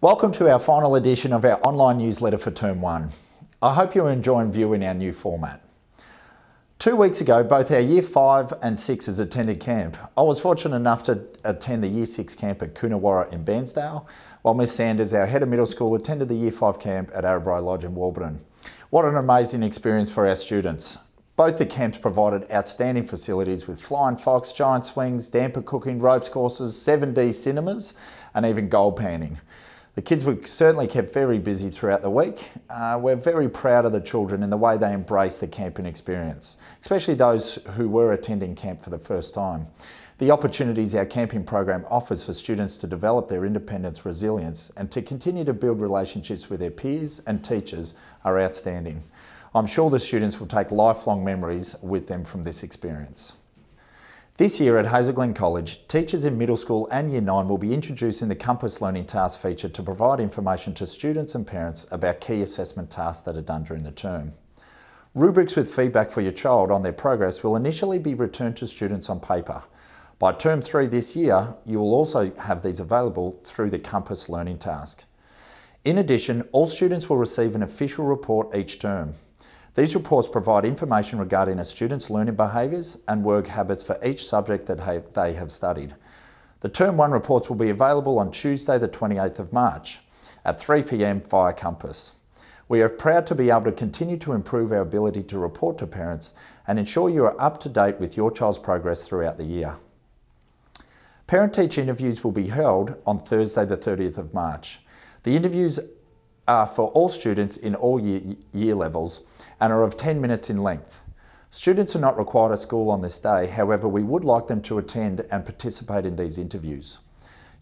Welcome to our final edition of our online newsletter for Term 1. I hope you're enjoying viewing our new format. Two weeks ago, both our Year 5 and 6s attended camp. I was fortunate enough to attend the Year 6 camp at Coonawarra in Bairnsdale, while Miss Sanders, our head of middle school, attended the Year 5 camp at Arrowbrae Lodge in Warburton. What an amazing experience for our students. Both the camps provided outstanding facilities with flying fox, giant swings, damper cooking, ropes courses, 7D cinemas, and even gold panning. The kids were certainly kept very busy throughout the week. Uh, we're very proud of the children and the way they embraced the camping experience, especially those who were attending camp for the first time. The opportunities our camping program offers for students to develop their independence, resilience, and to continue to build relationships with their peers and teachers are outstanding. I'm sure the students will take lifelong memories with them from this experience. This year at Hazel Glen College, teachers in middle school and year 9 will be introducing the Compass Learning Task feature to provide information to students and parents about key assessment tasks that are done during the term. Rubrics with feedback for your child on their progress will initially be returned to students on paper. By term 3 this year, you will also have these available through the Compass Learning Task. In addition, all students will receive an official report each term. These reports provide information regarding a student's learning behaviours and work habits for each subject that they have studied. The Term 1 reports will be available on Tuesday the 28th of March at 3pm via Compass. We are proud to be able to continue to improve our ability to report to parents and ensure you are up to date with your child's progress throughout the year. Parent-teacher interviews will be held on Thursday the 30th of March. The interviews are for all students in all year, year levels and are of 10 minutes in length. Students are not required at school on this day, however we would like them to attend and participate in these interviews.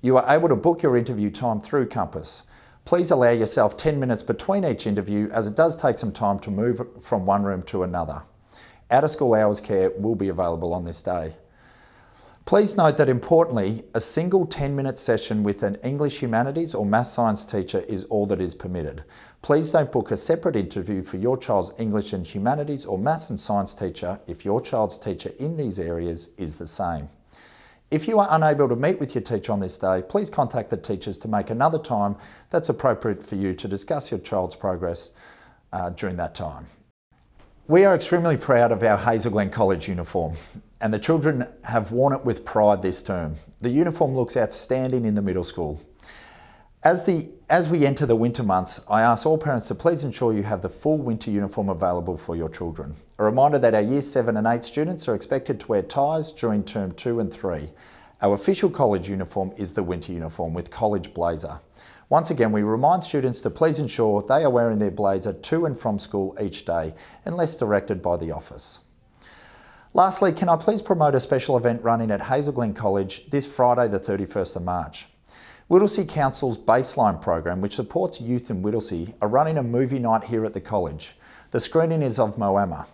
You are able to book your interview time through Compass. Please allow yourself 10 minutes between each interview as it does take some time to move from one room to another. Out of school hours care will be available on this day. Please note that importantly, a single 10 minute session with an English humanities or math science teacher is all that is permitted. Please don't book a separate interview for your child's English and humanities or maths and science teacher if your child's teacher in these areas is the same. If you are unable to meet with your teacher on this day, please contact the teachers to make another time that's appropriate for you to discuss your child's progress uh, during that time. We are extremely proud of our Hazel Glen College uniform and the children have worn it with pride this term. The uniform looks outstanding in the middle school. As, the, as we enter the winter months, I ask all parents to please ensure you have the full winter uniform available for your children. A reminder that our Year 7 and 8 students are expected to wear ties during term 2 and 3. Our official college uniform is the winter uniform with college blazer. Once again, we remind students to please ensure they are wearing their blazer to and from school each day, unless directed by the office. Lastly, can I please promote a special event running at Hazel Glen College this Friday the 31st of March. Whittlesea Council's Baseline program, which supports youth in Whittlesea, are running a movie night here at the college. The screening is of Moana.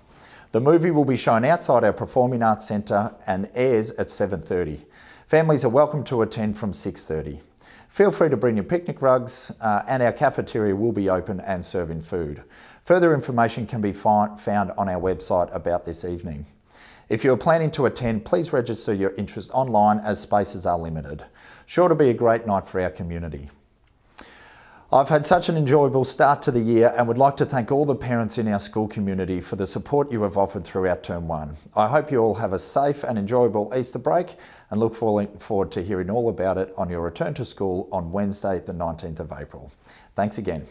The movie will be shown outside our Performing Arts Centre and airs at 7.30. Families are welcome to attend from 6.30. Feel free to bring your picnic rugs uh, and our cafeteria will be open and serving food. Further information can be found on our website about this evening. If you're planning to attend, please register your interest online as spaces are limited. Sure to be a great night for our community. I've had such an enjoyable start to the year and would like to thank all the parents in our school community for the support you have offered throughout term one. I hope you all have a safe and enjoyable Easter break and look forward to hearing all about it on your return to school on Wednesday, the 19th of April. Thanks again.